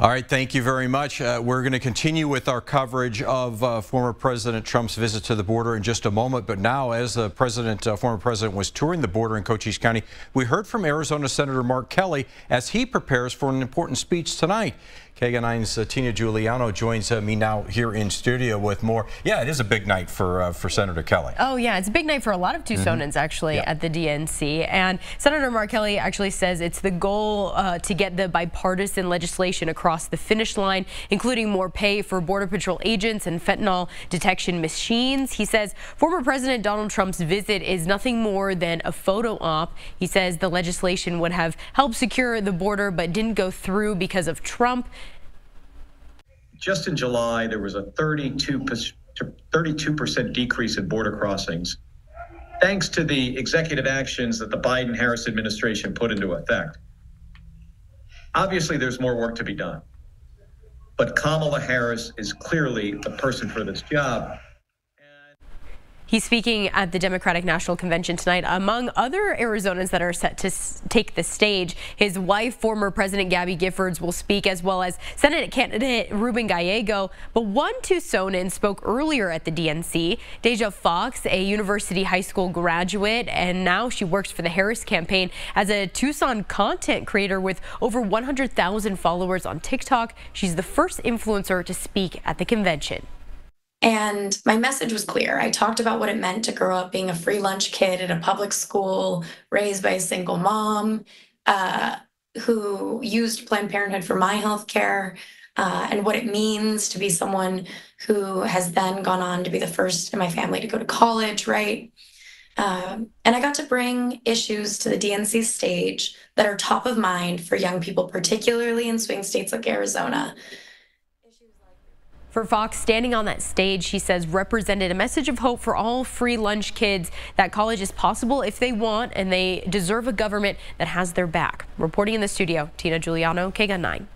All right, thank you very much. Uh, we're going to continue with our coverage of uh, former President Trump's visit to the border in just a moment. But now, as the president, uh, former president was touring the border in Cochise County, we heard from Arizona Senator Mark Kelly as he prepares for an important speech tonight. KGUN 9's uh, Tina Giuliano joins uh, me now here in studio with more. Yeah, it is a big night for uh, for Senator Kelly. Oh yeah, it's a big night for a lot of Tucsonans mm -hmm. actually yeah. at the DNC. And Senator Mark Kelly actually says it's the goal uh, to get the bipartisan legislation across the finish line, including more pay for Border Patrol agents and fentanyl detection machines. He says former President Donald Trump's visit is nothing more than a photo op. He says the legislation would have helped secure the border but didn't go through because of Trump just in July, there was a 32 percent decrease in border crossings, thanks to the executive actions that the Biden Harris administration put into effect. Obviously, there's more work to be done, but Kamala Harris is clearly the person for this job. He's speaking at the Democratic National Convention tonight. Among other Arizonans that are set to take the stage, his wife, former President Gabby Giffords, will speak, as well as Senate candidate Ruben Gallego. But one Tucsonan spoke earlier at the DNC. Deja Foxx, a University High School graduate, and now she works for the Harris campaign as a Tucson content creator with over 100,000 followers on TikTok. She's the first influencer to speak at the convention. And my message was clear. I talked about what it meant to grow up being a free lunch kid at a public school, raised by a single mom, uh, who used Planned Parenthood for my health care, uh, and what it means to be someone who has then gone on to be the first in my family to go to college, right? Um, and I got to bring issues to the DNC stage that are top of mind for young people, particularly in swing states like Arizona. For Foxx, standing on that stage, she says, represented a message of hope for all free lunch kids that college is possible if they want and they deserve a government that has their back. Reporting in the studio, Tina Giuliano, KGUN 9.